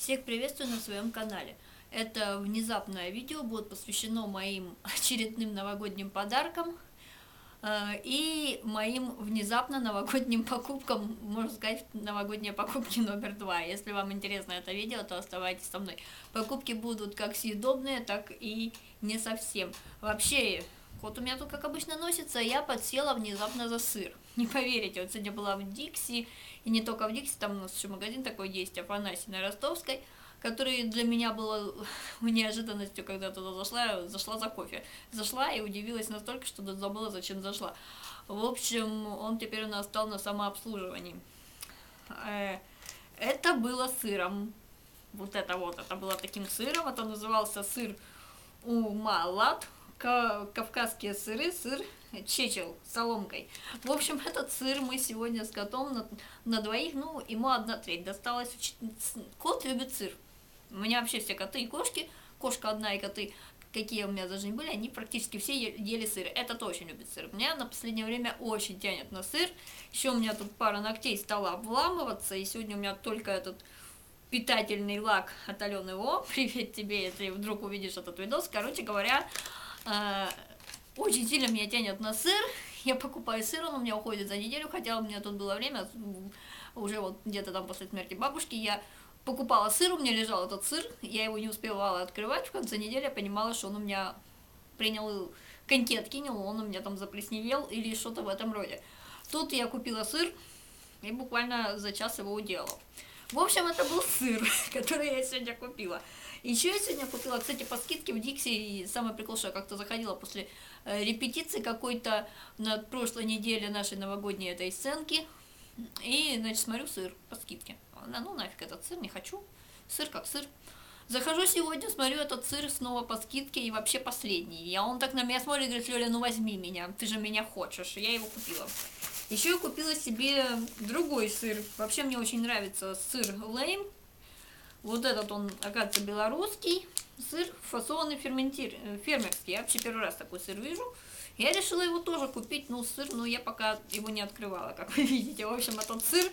Всех приветствую на своем канале. Это внезапное видео будет посвящено моим очередным новогодним подаркам э, и моим внезапно новогодним покупкам, можно сказать, новогодние покупки номер два. Если вам интересно это видео, то оставайтесь со мной. Покупки будут как съедобные, так и не совсем. Вообще, вот у меня тут, как обычно, носится, я подсела внезапно за сыр. Не поверите, вот сегодня была в Дикси, и не только в Дикси, там у нас еще магазин такой есть, Афанасий на Ростовской, который для меня было неожиданностью, когда туда зашла, зашла за кофе. Зашла и удивилась настолько, что забыла, зачем зашла. В общем, он теперь у нас стал на самообслуживании. Э, это было сыром. Вот это вот, это было таким сыром, это назывался сыр Умалат, кавказские сыры, сыр чечел с соломкой. В общем, этот сыр мы сегодня с котом на, на двоих, ну, ему одна треть досталась. Кот любит сыр. У меня вообще все коты и кошки, кошка одна и коты, какие у меня даже не были, они практически все ели сыр. Этот очень любит сыр. Меня на последнее время очень тянет на сыр. Еще у меня тут пара ногтей стала обламываться, и сегодня у меня только этот питательный лак от Алены О. Привет тебе, если вдруг увидишь этот видос. Короче говоря, очень сильно меня тянет на сыр. Я покупаю сыр, он у меня уходит за неделю, хотя у меня тут было время, уже вот где-то там после смерти бабушки, я покупала сыр, у меня лежал этот сыр, я его не успевала открывать, в конце недели я понимала, что он у меня принял, коньки откинул, он у меня там заплесневел или что-то в этом роде. Тут я купила сыр и буквально за час его уделала. В общем, это был сыр, который я сегодня купила. Еще я сегодня купила, кстати, по скидке в Дикси, и самое прикол, что я как-то заходила после э, репетиции какой-то на прошлой неделе нашей новогодней этой сценки, и, значит, смотрю сыр по скидке. Ну, нафиг этот сыр, не хочу. Сыр как сыр. Захожу сегодня, смотрю этот сыр снова по скидке и вообще последний. Я он так на меня смотрит и говорит, Лёля, ну возьми меня, ты же меня хочешь. Я его купила. Еще я купила себе другой сыр. Вообще мне очень нравится сыр Лейм. Вот этот он, оказывается, белорусский. Сыр фасованный ферментир... Э, фермерский. Я вообще первый раз такой сыр вижу. Я решила его тоже купить, но сыр, но я пока его не открывала, как вы видите. В общем, этот сыр,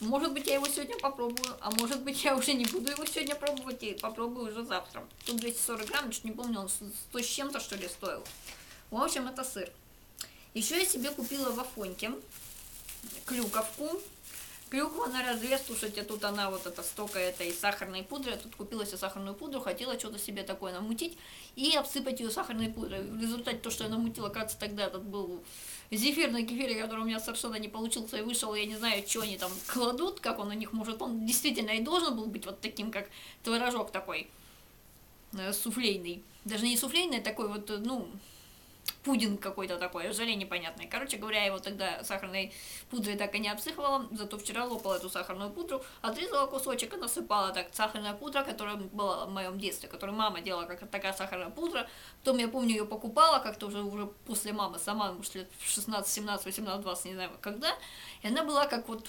может быть, я его сегодня попробую, а может быть, я уже не буду его сегодня пробовать и попробую уже завтра. Тут 240 грамм, чуть не помню, он 100 с чем-то, что ли, стоил. В общем, это сыр. Еще я себе купила в Афоньке клюковку. Клюква на развес, слушайте, тут она вот эта стока этой сахарной пудры. Я тут купила себе сахарную пудру, хотела что-то себе такое намутить и обсыпать ее сахарной пудрой. В результате то, что я намутила, кажется, тогда этот был зефир на кефире, который у меня совершенно не получился и вышел, я не знаю, что они там кладут, как он у них может. Он действительно и должен был быть вот таким, как творожок такой э, суфлейный. Даже не суфлейный, а такой вот, э, ну, пудинг какой-то такой, желе непонятное. Короче говоря, его тогда сахарной пудрой так и не обсыхала, зато вчера лопала эту сахарную пудру, отрезала кусочек и насыпала так сахарная пудра, которая была в моем детстве, которую мама делала, как такая сахарная пудра. Потом я помню, ее покупала как-то уже, уже после мамы, сама, может, лет 16, 17, 18, 20, не знаю когда, и она была как вот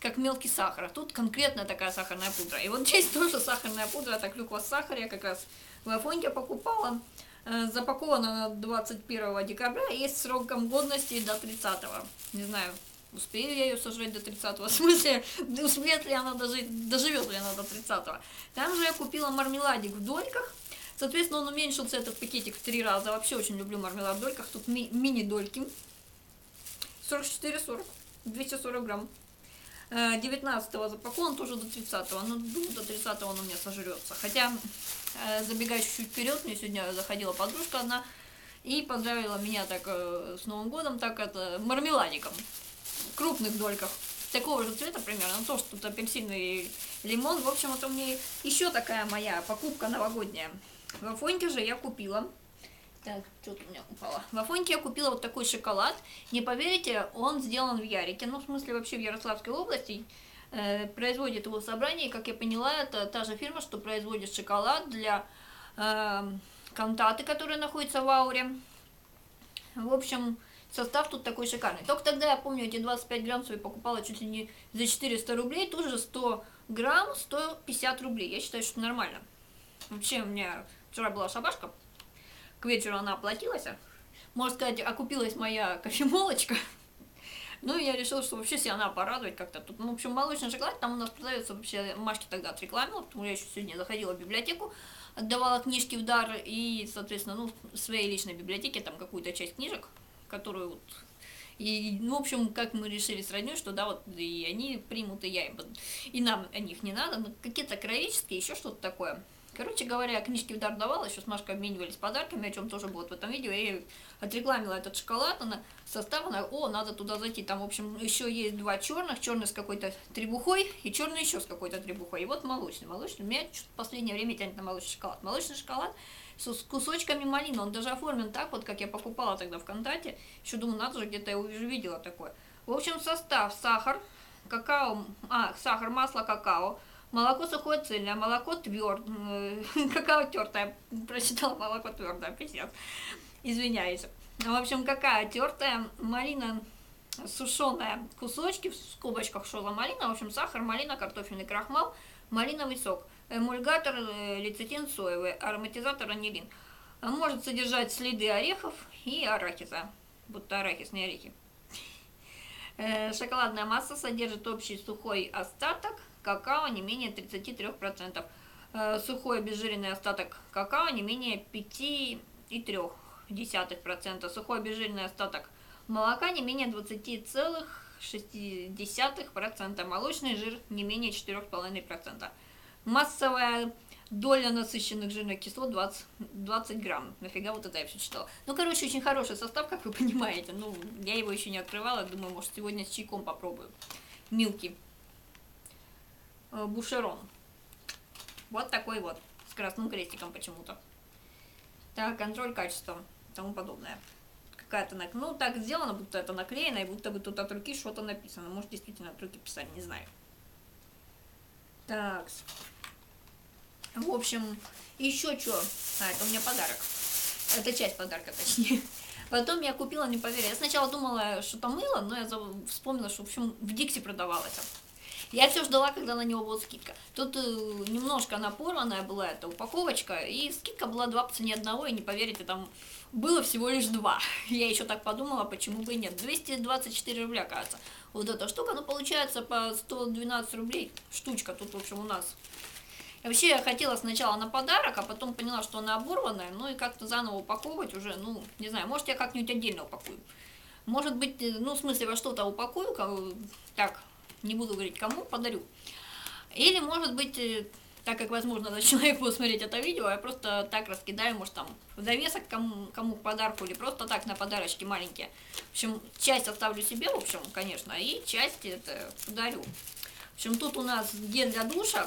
как мелкий сахар. А тут конкретно такая сахарная пудра. И вот здесь тоже сахарная пудра, это клюква сахар, я как раз в Афоньке покупала. Э, запакована 21 декабря, есть сроком годности до 30. Не знаю, успею я ее сожрать до 30 в смысле, успеет ли она дожить, доживет ли она до 30 -го. Там же я купила мармеладик в дольках, соответственно, он уменьшился, этот пакетик, в три раза. Вообще очень люблю мармелад в дольках, тут ми мини-дольки. 44-40, 240 грамм. 19 запакован тоже до 30 -го. ну до 30 он у меня сожрется. Хотя, э, забегая чуть-чуть вперед, мне сегодня заходила подружка одна и поздравила меня так э, с Новым годом, так это мармеладиком, в крупных дольках. Такого же цвета примерно, ну, то, что тут апельсиновый лимон. В общем, это у меня еще такая моя покупка новогодняя. В Афоньке же я купила так, что-то у меня упало. В Афоньке я купила вот такой шоколад. Не поверите, он сделан в Ярике. Ну, в смысле, вообще в Ярославской области. Э, производит его собрание. Как я поняла, это та же фирма, что производит шоколад для э, Кантаты, которая находится в Ауре. В общем, состав тут такой шикарный. Только тогда я помню, эти 25 грамм свои покупала чуть ли не за 400 рублей. Тут же 100 грамм 150 рублей. Я считаю, что нормально. Вообще, у меня вчера была шабашка к вечеру она оплатилась. Можно сказать, окупилась моя кофемолочка. Ну, и я решила, что вообще себя надо порадовать как-то. Тут, ну, в общем, молочный шоколад, там у нас продается вообще, Машке тогда отрекламила, потому что я еще сегодня заходила в библиотеку, отдавала книжки в дар, и, соответственно, ну, в своей личной библиотеке там какую-то часть книжек, которую вот и, ну, в общем, как мы решили с родней, что да, вот и они примут, и я им. И нам о них не надо, ну, какие-то кровические, еще что-то такое. Короче говоря, книжки в дар давала, еще с Машкой обменивались подарками, о чем тоже будет в этом видео. Я отрекламила этот шоколад, она состав, она, о, надо туда зайти. Там, в общем, еще есть два черных, черный с какой-то требухой и черный еще с какой-то требухой. И вот молочный, молочный. Меня в последнее время тянет на молочный шоколад. Молочный шоколад с кусочками малины. Он даже оформлен так, вот как я покупала тогда в Контате. Еще думаю, надо же, где-то я уже видела такое. В общем, состав сахар, какао, а, сахар, масло, какао, Молоко сухое цельное, молоко твердое, какао тертое, прочитала молоко твердое, пиздец, извиняюсь. В общем, какая тертая, малина сушеная, кусочки в скобочках шола малина, в общем, сахар, малина, картофельный крахмал, малиновый сок, эмульгатор, э, лецитин соевый, ароматизатор анилин. Может содержать следы орехов и арахиса, будто арахисные орехи. Э, шоколадная масса содержит общий сухой остаток, какао не менее 33%. Э, сухой обезжиренный остаток какао не менее 5,3%. Сухой обезжиренный остаток молока не менее 20,6%. Молочный жир не менее 4,5%. Массовая доля насыщенных жирных кислот 20, 20 грамм. Нафига вот это я все читала. Ну, короче, очень хороший состав, как вы понимаете. Ну, я его еще не открывала. Думаю, может, сегодня с чайком попробую. Милки. Э, бушерон. Вот такой вот, с красным крестиком почему-то. Так, контроль качества и тому подобное. Какая-то, ну, так сделано, будто это наклеено, и будто бы тут от руки что-то написано. Может, действительно от руки писали, не знаю. Так. В общем, еще что? А, это у меня подарок. Это часть подарка, точнее. Потом я купила, не поверю. Я сначала думала, что это мыло, но я вспомнила, что, в общем, в Дикси продавалось. Я все ждала, когда на него будет скидка. Тут э, немножко она порванная была эта упаковочка, и скидка была два по цене одного, и не поверите, там было всего лишь два. Я еще так подумала, почему бы и нет. 224 рубля, кажется. Вот эта штука, ну, получается по 112 рублей штучка тут, в общем, у нас. Вообще я хотела сначала на подарок, а потом поняла, что она оборванная, ну и как-то заново упаковывать уже, ну, не знаю, может я как-нибудь отдельно упакую. Может быть, э, ну, в смысле, во что-то упакую, как, так, не буду говорить кому, подарю. Или, может быть, э, так как, возможно, за человек будет смотреть это видео, я просто так раскидаю, может, там, в довесок кому, кому к подарку, или просто так на подарочки маленькие. В общем, часть оставлю себе, в общем, конечно, и часть это подарю. В общем, тут у нас гель для душа.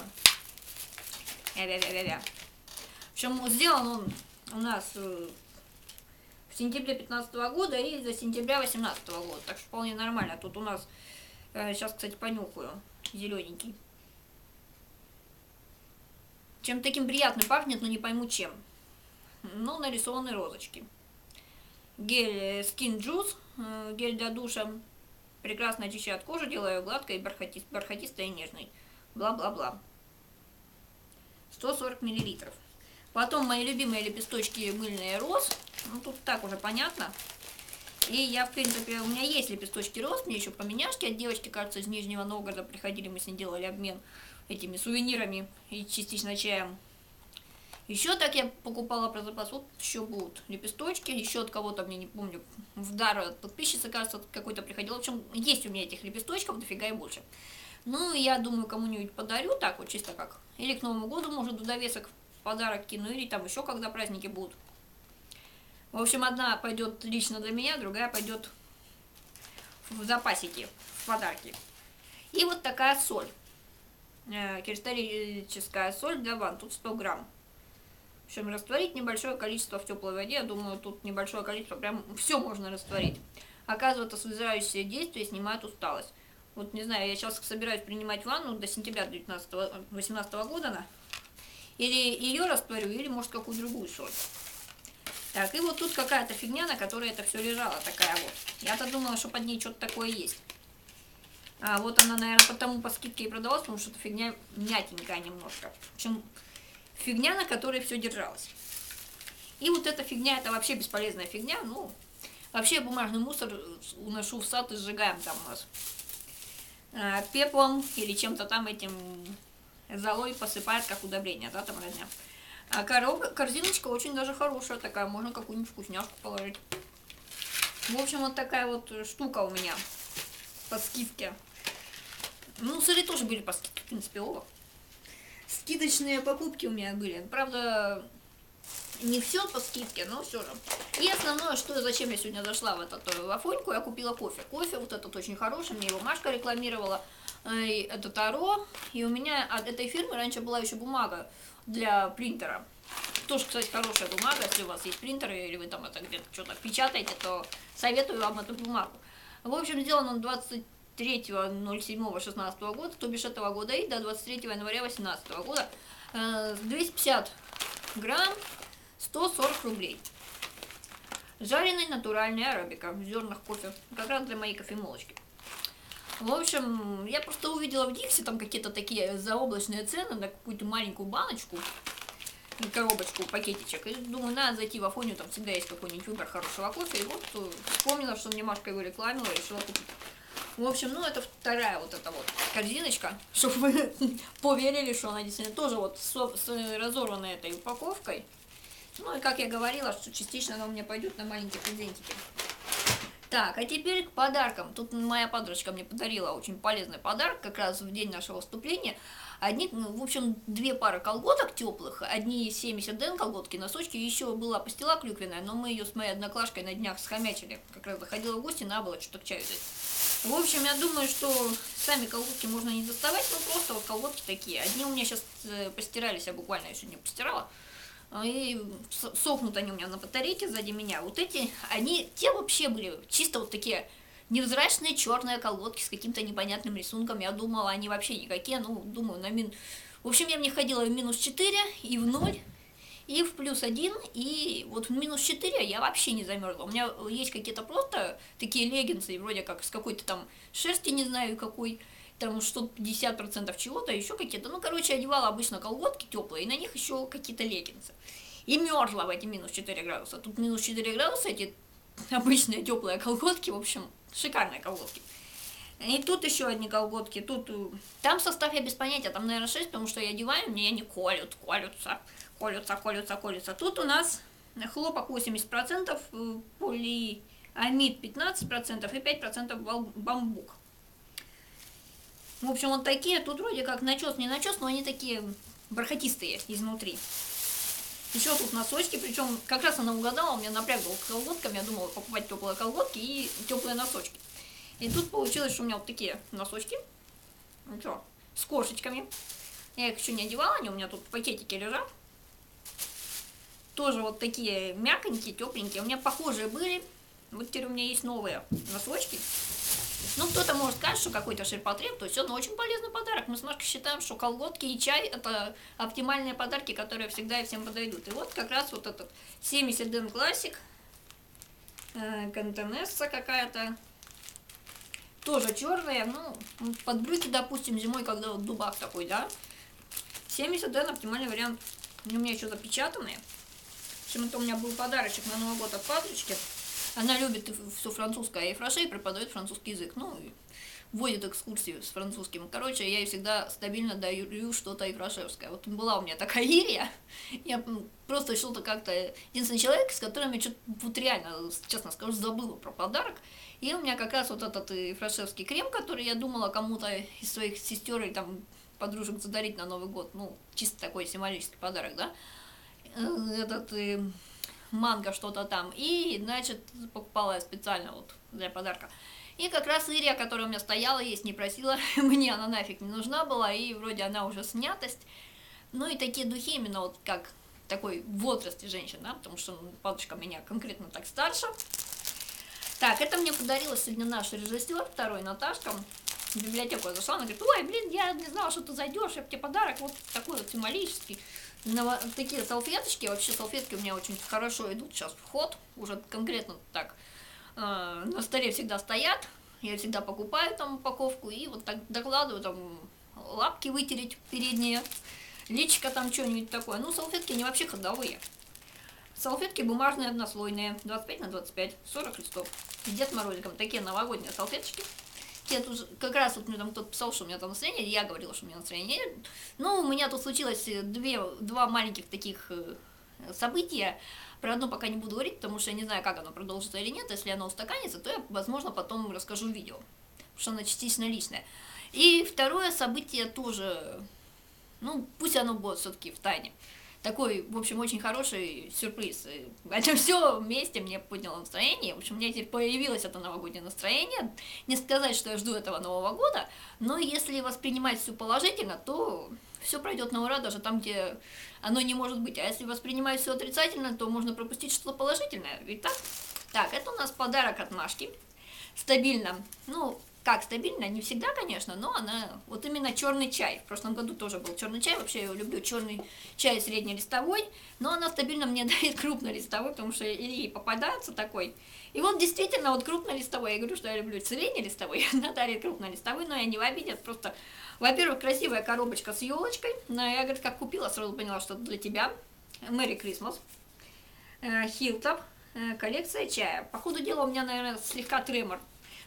В общем, сделан он у нас э, в сентябре 15 года и за сентября 18 года. Так что вполне нормально. Тут у нас Сейчас, кстати, понюхаю. Зелененький. Чем таким приятным пахнет, но не пойму чем. Ну, нарисованы розочки. Гель Skin Juice, э, гель для душа. Прекрасно очищает кожу, делая ее гладкой, бархатист, бархатистой и нежной. Бла-бла-бла. 140 миллилитров. Потом мои любимые лепесточки мыльные роз. Ну, тут так уже понятно. И я, в принципе, у меня есть лепесточки роз, мне еще поменяшки от девочки, кажется, из Нижнего Новгорода приходили, мы с ней делали обмен этими сувенирами и частично чаем. Еще так я покупала про запас, вот еще будут лепесточки, еще от кого-то, мне не помню, в дар от подписчицы, кажется, какой-то приходил. В общем, есть у меня этих лепесточков, дофига и больше. Ну, я думаю, кому-нибудь подарю, так вот, чисто как. Или к Новому году, может, в довесок подарок кину, или там еще когда праздники будут. В общем, одна пойдет лично для меня, другая пойдет в запасики, в подарки. И вот такая соль. Э, кристаллическая соль для ванн. Тут 100 грамм. В общем, растворить небольшое количество в теплой воде. Я думаю, тут небольшое количество, прям все можно растворить. Оказывается, освежающее действие снимает усталость. Вот, не знаю, я сейчас собираюсь принимать ванну до сентября 2018 года. Она. Или ее растворю, или, может, какую другую соль. Так, и вот тут какая-то фигня, на которой это все лежало, такая вот. Я-то думала, что под ней что-то такое есть. А вот она, наверное, потому по скидке и продавалась, потому что фигня мятенькая немножко. В общем, фигня, на которой все держалось. И вот эта фигня, это вообще бесполезная фигня, ну, Вообще бумажный мусор уношу в сад и сжигаем там у нас. А, пеплом или чем-то там этим золой посыпает как удобрение, да, там родня. А коробка, корзиночка очень даже хорошая такая, можно какую-нибудь вкусняшку положить. В общем, вот такая вот штука у меня по скидке. Ну, сыры тоже были по скидке, в принципе, оба. Скидочные покупки у меня были. Правда, не все по скидке, но все же. И основное, что зачем я сегодня зашла в этот в Афоньку, я купила кофе. Кофе вот этот очень хороший, мне его Машка рекламировала. И это Таро. И у меня от этой фирмы раньше была еще бумага для принтера. Тоже, кстати, хорошая бумага, если у вас есть принтер, или вы там это где-то что-то печатаете, то советую вам эту бумагу. В общем, сделан он 23.07.16 года, то бишь этого года, и до 23 января 2018 года. 250 э, грамм, 140 рублей. Жареный натуральный арабика в зернах кофе, как раз для моей кофемолочки. В общем, я просто увидела в Диксе там какие-то такие заоблачные цены на какую-то маленькую баночку, коробочку, пакетичек. И думаю, надо зайти в Афонию, там всегда есть какой-нибудь выбор хорошего кофе. И вот э, вспомнила, что мне Машка его рекламила, и решила купить. В общем, ну это вторая вот эта вот корзиночка, чтобы вы поверили, что она действительно тоже вот с, с разорванной этой упаковкой. Ну и как я говорила, что частично она у меня пойдет на маленькие презентики. Так, а теперь к подаркам. Тут моя подружка мне подарила очень полезный подарок, как раз в день нашего выступления. Одни, ну, в общем, две пары колготок теплых, одни 70 ден колготки, носочки, еще была пастила клюквенная, но мы ее с моей одноклашкой на днях схомячили. Как раз заходила в гости, надо было что-то к чаю взять. В общем, я думаю, что сами колготки можно не доставать, но просто вот колготки такие. Одни у меня сейчас э, постирались, я буквально еще не постирала. А, и сохнут они у меня на батарейке сзади меня. Вот эти, они, те вообще были чисто вот такие невзрачные черные колготки с каким-то непонятным рисунком. Я думала, они вообще никакие, ну, думаю, на мин... В общем, я в них ходила в минус 4 и в 0, и в плюс 1, и вот в минус 4 я вообще не замерзла. У меня есть какие-то просто такие леггинсы, вроде как с какой-то там шерсти, не знаю какой, там что 50% чего-то, еще какие-то. Ну, короче, одевала обычно колготки теплые, и на них еще какие-то леггинсы. И мерзла в эти минус 4 градуса. Тут минус 4 градуса, эти обычные теплые колготки, в общем, шикарные колготки. И тут еще одни колготки, тут, э, там состав я без понятия, там, наверное, 6, потому что я одеваю, мне они колют, колются, колются, колются, колются. Тут у нас хлопок 80%, э, полиамид 15% и 5% бамбук. В общем, вот такие, тут вроде как начес, не начес, но они такие бархатистые изнутри. Еще тут носочки, причем как раз она угадала, у меня напрягла колготками, я думала покупать теплые колготки и теплые носочки. И тут получилось, что у меня вот такие носочки, ну что, с кошечками. Я их еще не одевала, они у меня тут в пакетике лежат. Тоже вот такие мягонькие, тепленькие. У меня похожие были. Вот теперь у меня есть новые носочки. Ну, кто-то может сказать, что какой-то ширпотреб, то есть он очень полезный подарок. Мы с Машкой считаем, что колготки и чай – это оптимальные подарки, которые всегда и всем подойдут. И вот как раз вот этот 70 Дэн Классик, Кантенесса какая-то, тоже черная, ну, под брюки, допустим, зимой, когда вот дубак такой, да. 70 Дэн оптимальный вариант. У меня еще запечатанные. Это у меня был подарочек на Новый год от патрички. Она любит все французское, и фраше преподает французский язык. Ну, вводит экскурсию с французским. Короче, я ей всегда стабильно даю что-то ифрашевское. Вот была у меня такая Ирия, я просто что-то как-то... Единственный человек, с которым я что-то вот реально, честно скажу, забыла про подарок. И у меня как раз вот этот ифрашевский крем, который я думала кому-то из своих сестер и там подружек задарить на Новый год. Ну, чисто такой символический подарок, да. Э, этот э, манго что-то там. И, значит, покупала я специально вот для подарка. И как раз Ирия, которая у меня стояла, есть не просила, мне она нафиг не нужна была, и вроде она уже снятость. Ну и такие духи именно вот как такой в возрасте женщина, потому что ну, бабушка меня конкретно так старше. Так, это мне подарила сегодня наш режиссер, второй Наташка. В библиотеку я зашла, она говорит, ой, блин, я не знала, что ты зайдешь, я тебе подарок вот такой вот символический на такие салфеточки, вообще салфетки у меня очень хорошо идут сейчас в ход, уже конкретно так, э, на столе всегда стоят, я всегда покупаю там упаковку и вот так докладываю, там лапки вытереть передние, личико там что-нибудь такое, ну салфетки не вообще ходовые. Салфетки бумажные однослойные, 25 на 25, 40 листов. С Дед Морозиком, такие новогодние салфеточки. Я тут как раз вот мне там кто-то писал, что у меня там настроение, я говорила, что у меня настроение нет. Ну, у меня тут случилось две, два маленьких таких э, события. Про одно пока не буду говорить, потому что я не знаю, как оно продолжится или нет. Если оно устаканится, то я, возможно, потом расскажу видео, потому что оно частично личное. И второе событие тоже, ну, пусть оно будет все-таки в тайне такой, в общем, очень хороший сюрприз. Это все вместе мне подняло настроение. В общем, у меня теперь появилось это новогоднее настроение. Не сказать, что я жду этого Нового года, но если воспринимать все положительно, то все пройдет на ура, даже там, где оно не может быть. А если воспринимать все отрицательно, то можно пропустить что-то положительное. Ведь так? Так, это у нас подарок от Машки. Стабильно. Ну, как стабильно, не всегда, конечно, но она, вот именно черный чай, в прошлом году тоже был черный чай, вообще я люблю черный чай среднелистовой, но она стабильно мне дает крупнолистовой, потому что ей попадается такой. И вот действительно, вот крупнолистовой, я говорю, что я люблю среднелистовой, она дарит крупнолистовой, но я не в обиде, просто, во-первых, красивая коробочка с елочкой, но я, говорит, как купила, сразу поняла, что для тебя, Мэри Крисмас, Хилтов, э, коллекция чая. По ходу дела у меня, наверное, слегка тремор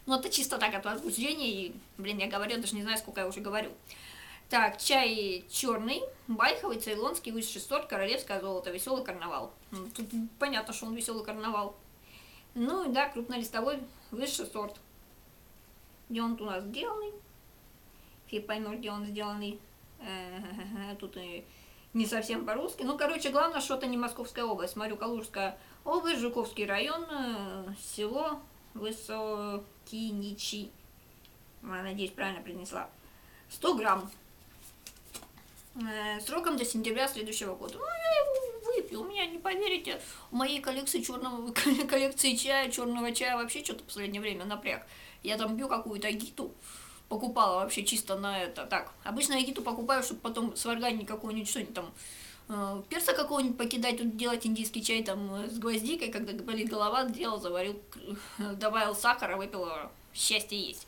ну, это чисто так от возбуждения, и, блин, я говорю, даже не знаю, сколько я уже говорю. Так, чай черный, байховый, цейлонский, высший сорт, королевское золото, веселый карнавал. Тут понятно, что он веселый карнавал. Ну, да, крупнолистовой, высший сорт. Где он у нас сделанный? Фиг поймешь, где он сделанный. Тут и не совсем по-русски. Ну, короче, главное, что это не Московская область. Смотрю, Калужская область, Жуковский район, э, село Высокиничи. Надеюсь, правильно принесла. 100 грамм. Э, сроком до сентября следующего года. Ну, я его выпью. У меня, не поверите, в моей коллекции черного, коллекции чая, черного чая вообще что-то в последнее время напряг. Я там пью какую-то гиту покупала вообще чисто на это. Так, обычно я гиту покупаю, чтобы потом сварганить какую-нибудь что-нибудь там перца какого-нибудь покидать, тут делать индийский чай там э, с гвоздикой, когда болит голова, сделал, заварил, добавил сахара, выпил, счастье есть.